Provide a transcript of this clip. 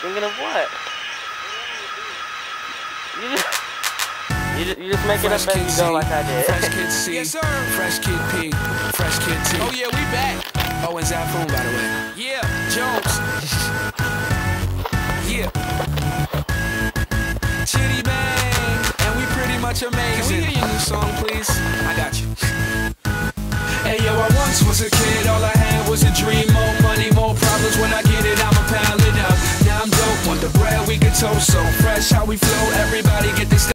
Thinking of what? You just, you just, you just make it up as Kid you C, like I did. Fresh Kid C, Yes, sir. Fresh Kid P, Fresh Kid T. Oh yeah, we back. Oh, and Zafoon, by the way. Yeah, Jones. Yeah. Chitty bang, and we pretty much amazing. Can we hear your new song, please? I got you. Hey yo, I once was a kid, toast, so fresh how we flow. Everybody get this.